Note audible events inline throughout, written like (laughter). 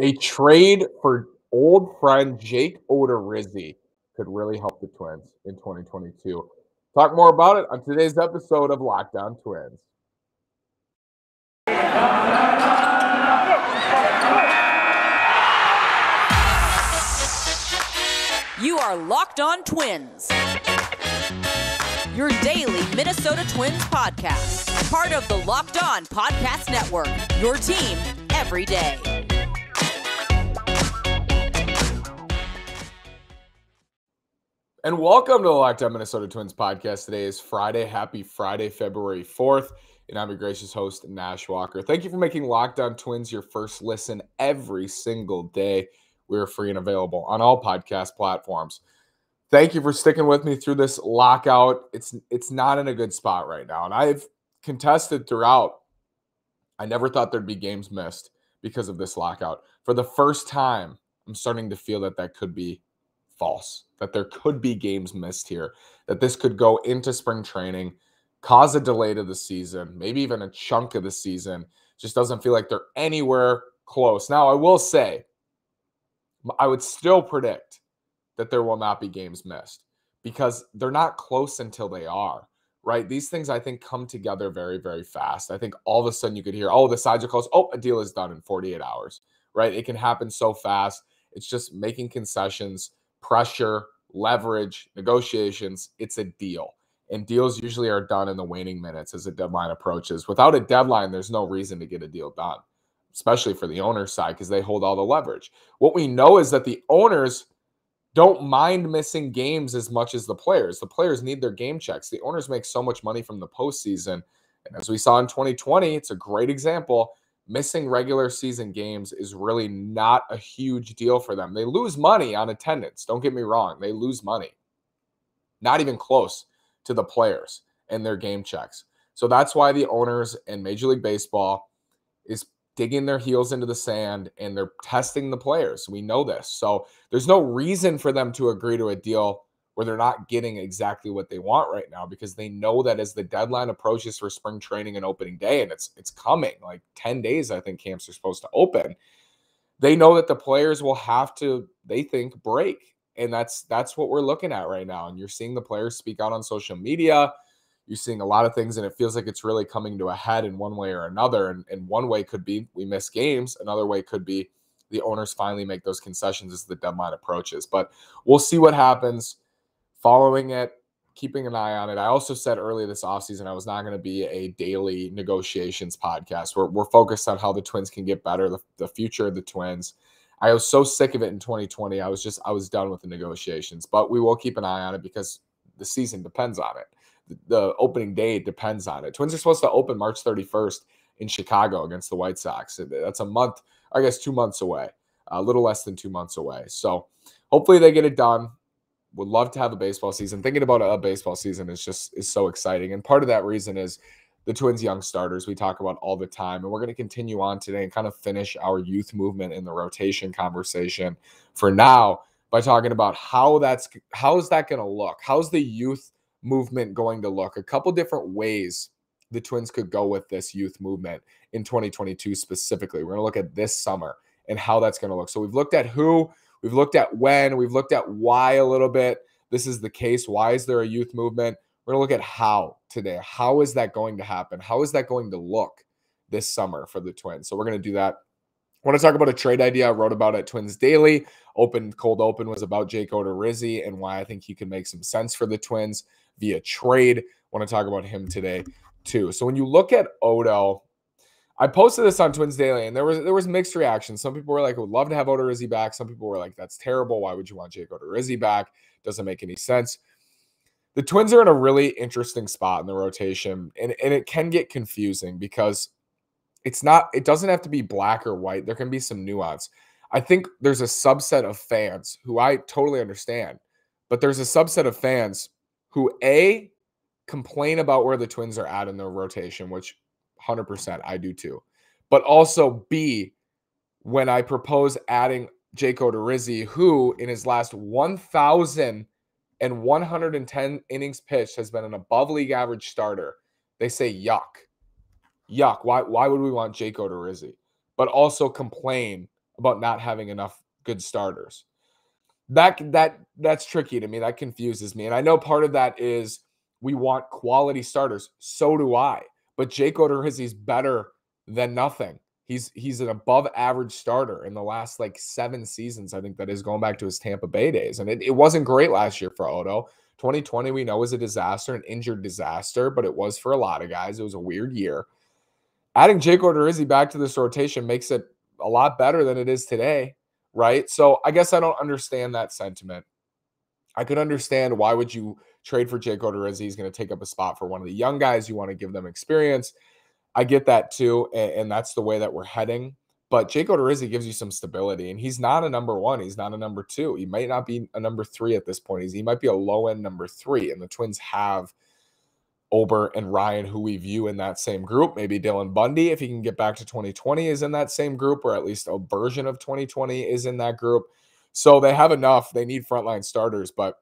A trade for old friend Jake Odorizzi could really help the Twins in 2022. Talk more about it on today's episode of Locked On Twins. You are Locked On Twins, your daily Minnesota Twins podcast, part of the Locked On Podcast Network, your team every day. And welcome to the Locked On Minnesota Twins podcast. Today is Friday. Happy Friday, February 4th. And I'm your gracious host, Nash Walker. Thank you for making Locked On Twins your first listen every single day. We're free and available on all podcast platforms. Thank you for sticking with me through this lockout. It's it's not in a good spot right now. And I've contested throughout. I never thought there'd be games missed because of this lockout. For the first time, I'm starting to feel that that could be false. That there could be games missed here. That this could go into spring training, cause a delay to the season, maybe even a chunk of the season. Just doesn't feel like they're anywhere close. Now, I will say I would still predict that there will not be games missed because they're not close until they are, right? These things I think come together very, very fast. I think all of a sudden you could hear, oh, the sides are close. Oh, a deal is done in 48 hours, right? It can happen so fast. It's just making concessions, pressure, leverage, negotiations. It's a deal. And deals usually are done in the waning minutes as a deadline approaches. Without a deadline, there's no reason to get a deal done especially for the owner's side because they hold all the leverage. What we know is that the owners don't mind missing games as much as the players. The players need their game checks. The owners make so much money from the postseason. And as we saw in 2020, it's a great example. Missing regular season games is really not a huge deal for them. They lose money on attendance. Don't get me wrong. They lose money. Not even close to the players and their game checks. So that's why the owners and Major League Baseball is digging their heels into the sand and they're testing the players. We know this. So there's no reason for them to agree to a deal where they're not getting exactly what they want right now because they know that as the deadline approaches for spring training and opening day and it's it's coming like 10 days I think camps are supposed to open. They know that the players will have to they think break and that's that's what we're looking at right now and you're seeing the players speak out on social media you're seeing a lot of things and it feels like it's really coming to a head in one way or another and, and one way could be we miss games another way could be the owners finally make those concessions as the deadline approaches but we'll see what happens following it keeping an eye on it i also said earlier this offseason i was not going to be a daily negotiations podcast we're, we're focused on how the twins can get better the, the future of the twins i was so sick of it in 2020 i was just i was done with the negotiations but we will keep an eye on it because the season depends on it the opening day depends on it. Twins are supposed to open March 31st in Chicago against the White Sox. That's a month, I guess, two months away, a little less than two months away. So hopefully they get it done. Would love to have a baseball season. Thinking about a baseball season is just is so exciting, and part of that reason is the Twins young starters we talk about all the time, and we're going to continue on today and kind of finish our youth movement in the rotation conversation for now by talking about how that's how is that going to look? How's the youth movement going to look? A couple different ways the Twins could go with this youth movement in 2022 specifically. We're going to look at this summer and how that's going to look. So we've looked at who, we've looked at when, we've looked at why a little bit. This is the case. Why is there a youth movement? We're going to look at how today. How is that going to happen? How is that going to look this summer for the Twins? So we're going to do that I want to talk about a trade idea I wrote about at Twins Daily. Open Cold Open was about Jake Odorizzi and why I think he could make some sense for the Twins via trade. I want to talk about him today too. So when you look at Odo, I posted this on Twins Daily, and there was there was mixed reactions. Some people were like, "I would love to have Odorizzi back." Some people were like, "That's terrible. Why would you want Jake Odorizzi back? Doesn't make any sense." The Twins are in a really interesting spot in the rotation, and, and it can get confusing because it's not it doesn't have to be black or white there can be some nuance i think there's a subset of fans who i totally understand but there's a subset of fans who a complain about where the twins are at in their rotation which 100% i do too but also b when i propose adding Jake Odorizzi, who in his last 1,110 innings pitched has been an above league average starter, they say yuck yuck. Why why would we want Jake Odorizzi? But also complain about not having enough good starters. That that that's tricky to me. That confuses me. And I know part of that is we want quality starters. So do I. But Jake Odorizzi's better than nothing. He's he's an above average starter in the last like seven seasons. I think that is going back to his Tampa Bay days. And it, it wasn't great last year for Odo. 2020, we know was a disaster, an injured disaster, but it was for a lot of guys. It was a weird year. Adding Jake Odorizzi back to this rotation makes it a lot better than it is today right? So I guess I don't understand that sentiment. I could understand why would you trade for Jake Odorizzi? He's going to take up a spot for one of the young guys. You want to give them experience. I get that too, and, and that's the way that we're heading. But Jake Odorizzi gives you some stability, and he's not a number one. He's not a number two. He might not be a number three at this point. He's, he might be a low end number three, and the Twins have – Ober and Ryan, who we view in that same group. Maybe Dylan Bundy, if he can get back to 2020, is in that same group, or at least a version of 2020 is in that group. So they have enough. They need frontline starters, but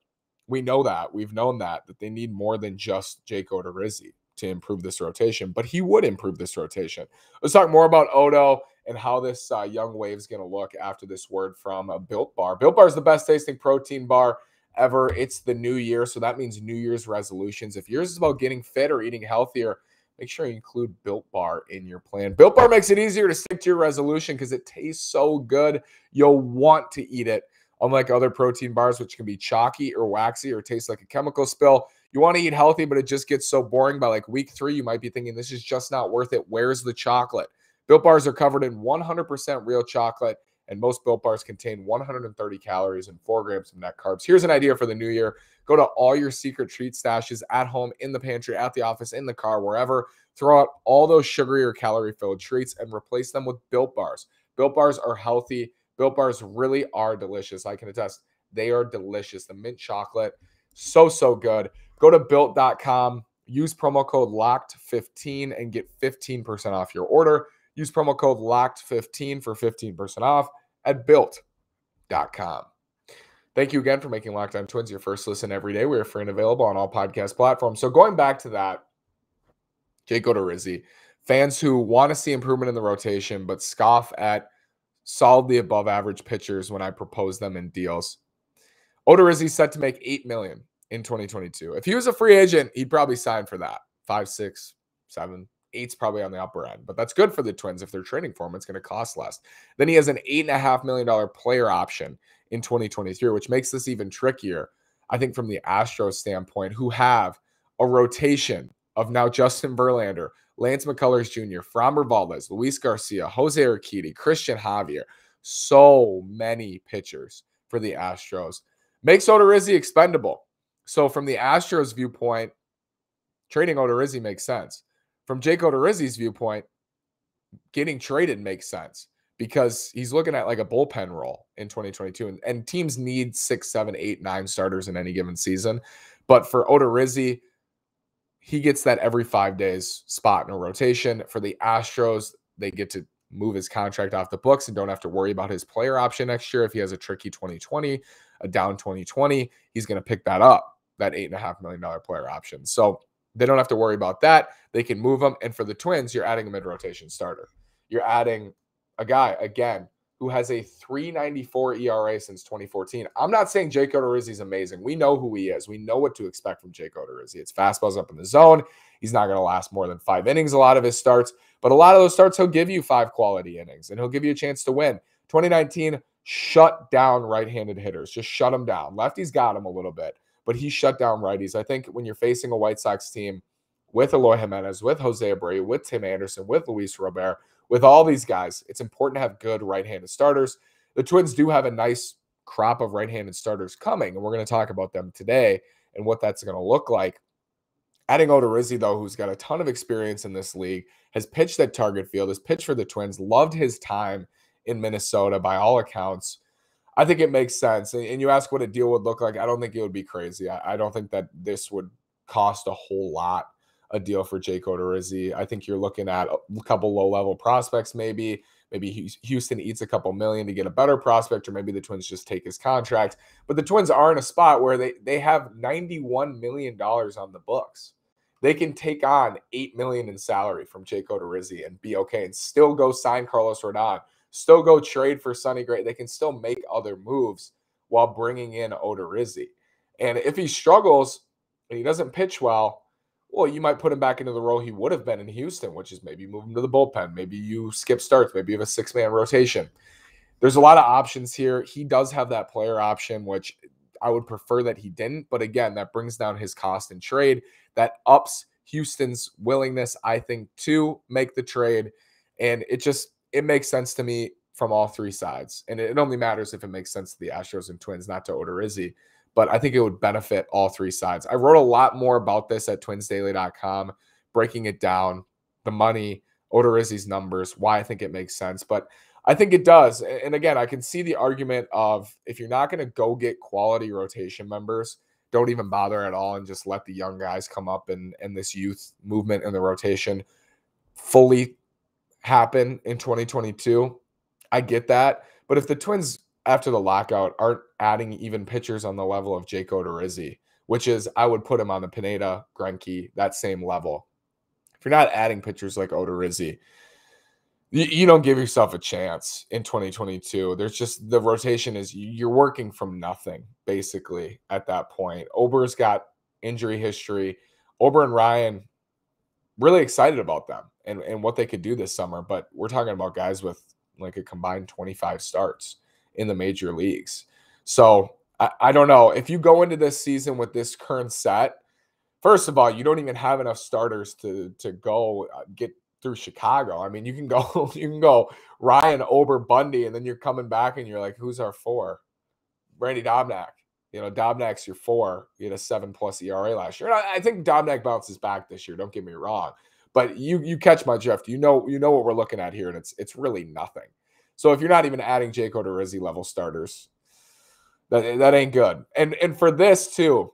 we know that. We've known that, that they need more than just Jake Odorizzi to improve this rotation, but he would improve this rotation. Let's talk more about Odo and how this uh, young wave is going to look after this word from a Built Bar. Built Bar is the best tasting protein bar ever. It's the new year, so that means New Year's resolutions. If yours is about getting fit or eating healthier, make sure you include Built Bar in your plan. Built Bar makes it easier to stick to your resolution because it tastes so good. You'll want to eat it. Unlike other protein bars, which can be chalky or waxy or taste like a chemical spill, you want to eat healthy, but it just gets so boring by like week three. You might be thinking, this is just not worth it. Where's the chocolate? Built bars are covered in 100% real chocolate and most built bars contain 130 calories and 4 grams of net carbs. Here's an idea for the new year go to all your secret treat stashes at home, in the pantry, at the office, in the car, wherever. Throw out all those sugary or calorie filled treats and replace them with built bars. Built bars are healthy. Built bars really are delicious. I can attest they are delicious. The mint chocolate, so, so good. Go to built.com, use promo code LOCKED15 and get 15% off your order. Use promo code LOCKED15 for 15% off at built.com. Thank you again for making Locked On Twins your first listen every day. We are free and available on all podcast platforms. So going back to that, Jake Odorizzi, fans who want to see improvement in the rotation but scoff at solidly above average pitchers when I propose them in deals. Odorizzi set to make eight million in 2022. If he was a free agent, he'd probably sign for that five, six, seven, eight's probably on the upper end, but that's good for the Twins. If they're trading for him, it's going to cost less. Then he has an eight and a half million dollar player option in 2023, which makes this even trickier. I think from the Astros standpoint, who have a rotation of now Justin Verlander, Lance McCullers Jr., Framber Valdez, Luis Garcia, Jose Urquidy, Christian Javier, so many pitchers for the Astros. Makes Odorizzi expendable. So from the Astros viewpoint, trading Odorizzi makes sense from Jake Odorizzi's viewpoint, getting traded makes sense because he's looking at like a bullpen role in 2022. And, and teams need six, seven, eight, nine starters in any given season. But for Odorizzi, he gets that every five days spot in a rotation. For the Astros, they get to move his contract off the books and don't have to worry about his player option next year. If he has a tricky 2020, a down 2020, he's going to pick that up, that eight and a half million dollar player option. So they don't have to worry about that. They can move him. And for the Twins, you're adding a mid rotation starter. You're adding a guy, again, who has a 394 ERA since 2014. I'm not saying Jake Odorizzi is amazing. We know who he is. We know what to expect from Jake Odorizzi. It's fastballs up in the zone. He's not going to last more than five innings, a lot of his starts, but a lot of those starts, he'll give you five quality innings and he'll give you a chance to win. 2019, shut down right handed hitters, just shut them down. Lefties got him a little bit but he shut down righties. I think when you're facing a White Sox team with Eloy Jimenez, with Jose Abreu, with Tim Anderson, with Luis Robert, with all these guys, it's important to have good right-handed starters. The Twins do have a nice crop of right-handed starters coming, and we're going to talk about them today and what that's going to look like. Adding Odorizzi, though, who's got a ton of experience in this league, has pitched at Target Field, has pitched for the Twins, loved his time in Minnesota by all accounts. I think it makes sense. And, you ask what a deal would look like. I don't think it would be crazy. I don't think that this would cost a whole lot a deal for Jake Odorizzi. I think you're looking at a couple low level prospects, maybe. Maybe Houston eats a couple million to get a better prospect, or maybe the Twins just take his contract. But the Twins are in a spot where they they have 91 million dollars on the books. They can take on eight million in salary from Jake Odorizzi and be okay, and still go sign Carlos Rodon, still go trade for Sonny Gray. They can still make other moves while bringing in Odorizzi. And if he struggles and he doesn't pitch well, well, you might put him back into the role he would have been in Houston, which is maybe move him to the bullpen. Maybe you skip starts. Maybe you have a six man rotation. There's a lot of options here. He does have that player option, which I would prefer that he didn't. But again, that brings down his cost in trade. That ups Houston's willingness, I think, to make the trade. And it just it makes sense to me from all three sides. And it only matters if it makes sense to the Astros and Twins, not to Odorizzi. But I think it would benefit all three sides. I wrote a lot more about this at twinsdaily.com, breaking it down, the money, Odorizzi's numbers, why I think it makes sense. But I think it does. And again, I can see the argument of if you're not going to go get quality rotation members, don't even bother at all and just let the young guys come up and, and this youth movement in the rotation fully happen in 2022. I get that. But if the Twins after the lockout aren't adding even pitchers on the level of Jake Odorizzi, which is I would put him on the Pineda, Greinke, that same level. If you're not adding pitchers like Odorizzi, you, you don't give yourself a chance in 2022. There's just the rotation is you're working from nothing basically at that point. Ober's got injury history. Ober and Ryan really excited about them and, and what they could do this summer. But we're talking about guys with like a combined 25 starts in the major leagues. So I, I don't know. If you go into this season with this current set, first of all, you don't even have enough starters to to go uh, get through Chicago. I mean, you can go, (laughs) you can go Ryan Ober Bundy, and then you're coming back and you're like, who's our four? Randy Dobnak. You know, Dobnak's your four. You had a seven plus ERA last year. And I, I think Dobnak bounces back this year. Don't get me wrong, but you you catch my drift. You know you know what we're looking at here, and it's it's really nothing. So if you're not even adding Jake Odorizzi level starters, that that ain't good. And and for this too,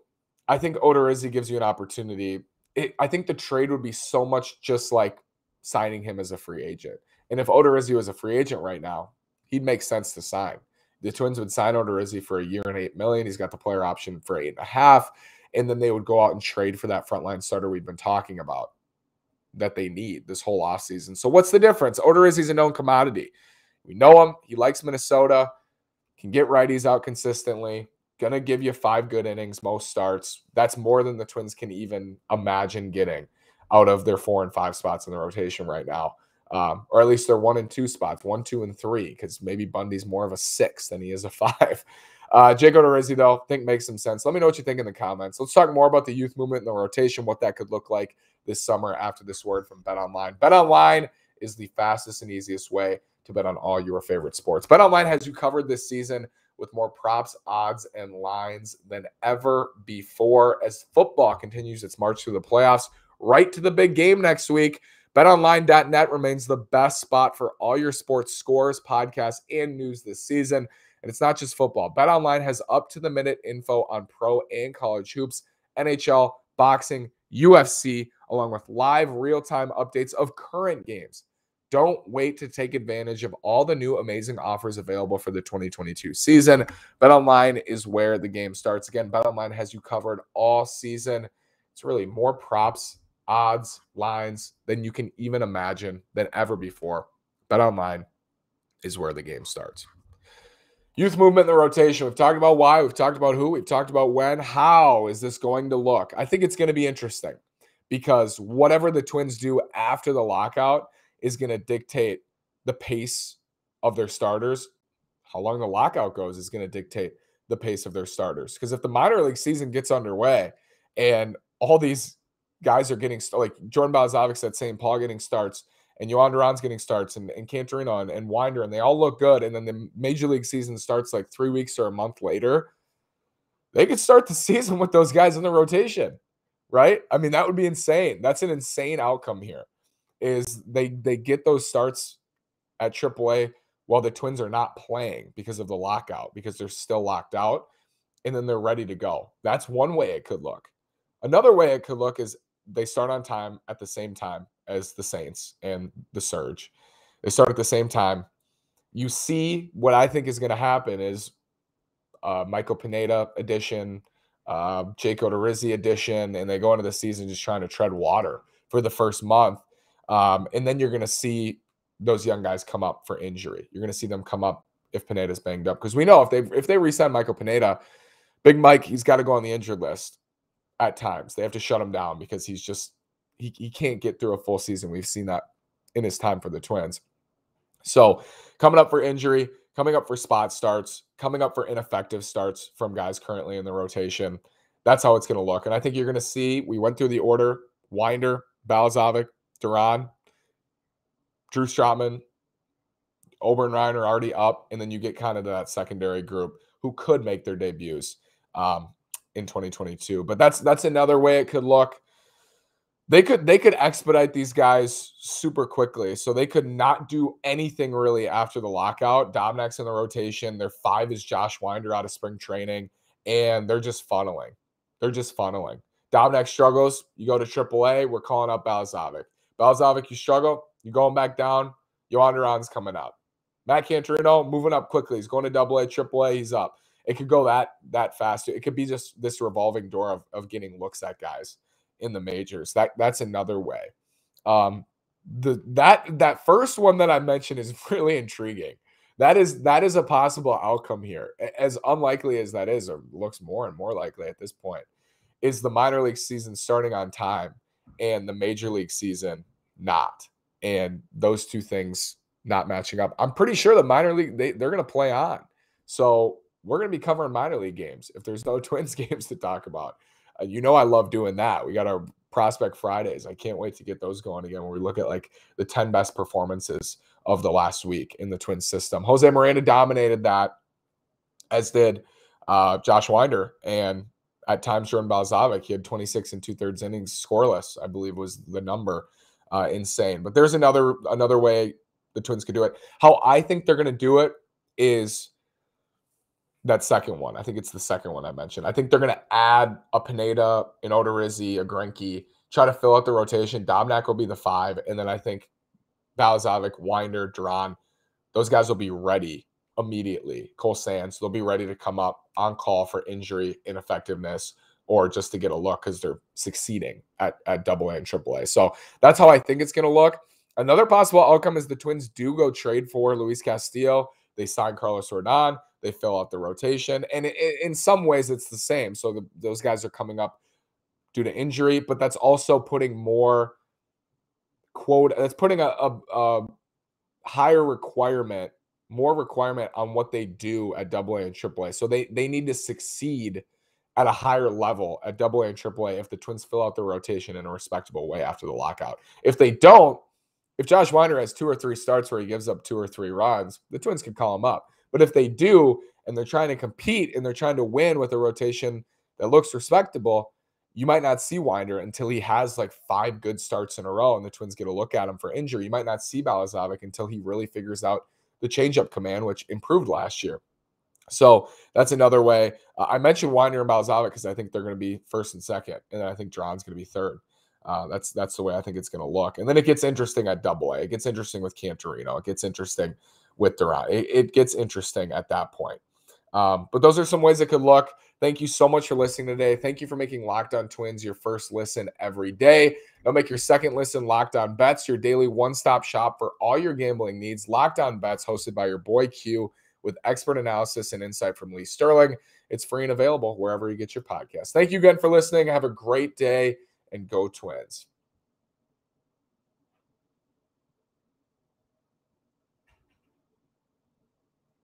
I think Odorizzi gives you an opportunity. It, I think the trade would be so much just like signing him as a free agent. And if Odorizzi was a free agent right now, he'd make sense to sign. The Twins would sign Odorizzi for a year and eight million. He's got the player option for eight and a half. And then they would go out and trade for that frontline starter we've been talking about that they need this whole offseason. So what's the difference? Odorizzi's a known commodity. We know him. He likes Minnesota, can get righties out consistently, gonna give you five good innings, most starts. That's more than the Twins can even imagine getting out of their four and five spots in the rotation right now. Um, or at least they're one and two spots, one, two, and three, because maybe Bundy's more of a six than he is a (laughs) five. Uh, Jake Odorizzi, though, I think makes some sense. Let me know what you think in the comments. Let's talk more about the youth movement and the rotation, what that could look like this summer after this word from Bet Online. Bet Online is the fastest and easiest way to bet on all your favorite sports. Bet Online has you covered this season with more props, odds, and lines than ever before as football continues its march through the playoffs right to the big game next week. BetOnline.net remains the best spot for all your sports scores, podcasts, and news this season. And it's not just football. BetOnline has up to the minute info on pro and college hoops, NHL, boxing, UFC, along with live real time updates of current games. Don't wait to take advantage of all the new amazing offers available for the 2022 season. BetOnline is where the game starts. Again, BetOnline has you covered all season. It's really more props odds, lines than you can even imagine than ever before. Bet online is where the game starts. Youth movement in the rotation. We've talked about why, we've talked about who, we've talked about when. How is this going to look? I think it's going to be interesting because whatever the Twins do after the lockout is going to dictate the pace of their starters. How long the lockout goes is going to dictate the pace of their starters. Because if the minor league season gets underway and all these guys are getting like Jordan Balazovic at St. Paul getting starts, and Jhoan Duran's getting starts, and, and Canterino and, and Winder, and they all look good. And then the major league season starts like three weeks or a month later. They could start the (laughs) season with those guys in the rotation, right? I mean, that would be insane. That's an insane outcome here. Is they they get those starts at AAA while the Twins are not playing because of the lockout, because they're still locked out, and then they're ready to go. That's one way it could look. Another way it could look is they start on time at the same time as the Saints and the Surge. They start at the same time. You see what I think is going to happen is uh, Michael Pineda edition, uh, Jake Odorizzi edition, and they go into the season just trying to tread water for the first month. Um, and then you're going to see those young guys come up for injury. You're going to see them come up if Pineda's banged up because we know if they if they resign Michael Pineda, Big Mike, he's got to go on the injured list at times. They have to shut him down because he's just he, he can't get through a full season. We've seen that in his time for the Twins. So coming up for injury, coming up for spot starts, coming up for ineffective starts from guys currently in the rotation. That's how it's going to look. And I think you're going to see we went through the order Winder, Balazovic, Duran, Drew Strotman, Ober Ryan are already up. And then you get kind of that secondary group who could make their debuts um, in 2022. But that's that's another way it could look they could they could expedite these guys super quickly. So they could not do anything really after the lockout. Dobnak's in the rotation. Their five is Josh Winder out of spring training, and they're just funneling. They're just funneling. Dobnak struggles. You go to AAA. We're calling up Balazovic. Balazovic, you struggle. You're going back down. Jhoan coming up. Matt Canterino moving up quickly. He's going to Double A, Triple A. He's up. It could go that that fast. It could be just this revolving door of, of getting looks at guys in the majors. That that's another way. Um, the that that first one that I mentioned is (laughs) really intriguing. That is that is a possible outcome here. As unlikely as that is, or looks more and more likely at this point, is the minor league season starting on time and the major league season not. And those two things not matching up. I'm pretty sure the minor league they, they're gonna play on. So we're gonna be covering minor league games if there's no (laughs) twins games to talk about. Uh, you know, I love doing that. We got our prospect Fridays. I can't wait to get those going again when we look at like the 10 best performances of the last week in the twin system. Jose Miranda dominated that, as did uh, Josh Winder. And at times, Jordan Balazovic, he had 26 and two thirds innings scoreless, I believe was the number. Uh, insane. But there's another another way the Twins could do it. How I think they're going to do it is that second one. I think it's the second one I mentioned. I think they're going to add a Pineda, an Odorizzi, a Greinke, try to fill out the rotation. Dobnak will be the five, and then I think Balazovic, Winder, Duran, those guys will be ready immediately. Cole Sands, they'll be ready to come up on call for injury, ineffectiveness, or just to get a look because they're succeeding at, at double A and triple A. So that's how I think it's going to look. Another possible outcome is the Twins do go trade for Luis Castillo. They sign Carlos Rodon. They fill out the rotation, and it, in some ways, it's the same. So the, those guys are coming up due to injury, but that's also putting more quote. That's putting a, a, a higher requirement, more requirement on what they do at Double A and Triple A. So they they need to succeed at a higher level at Double A and Triple A if the Twins fill out their rotation in a respectable way after the lockout. If they don't, if Josh Winder has two or three starts where he gives up two or three runs, the Twins can call him up. But if they do, and they're trying to compete and they're trying to win with a rotation that looks respectable, you might not see Winder until he has like five good starts in a row and the Twins get a look at him for injury. You might not see Balazovic until he really figures out the changeup command, which improved last year. So that's another way. Uh, I mentioned Winder and Balazovic because I think they're going to be first and second, and I think Duran's going to be third. Uh, that's that's the way I think it's going to look. And then it gets interesting at Double A. It gets interesting with Canterino. It gets interesting with Duran. It, it gets interesting at that point. Um, but those are some ways it could look. Thank you so much for listening today. Thank you for making Locked On Twins your first listen every day. Now make your second listen Locked On Bets, your daily one-stop shop for all your gambling needs. Locked On Bets, hosted by your boy Q, with expert analysis and insight from Lee Sterling. It's free and available wherever you get your podcast. Thank you again for listening. Have a great day and go Twins.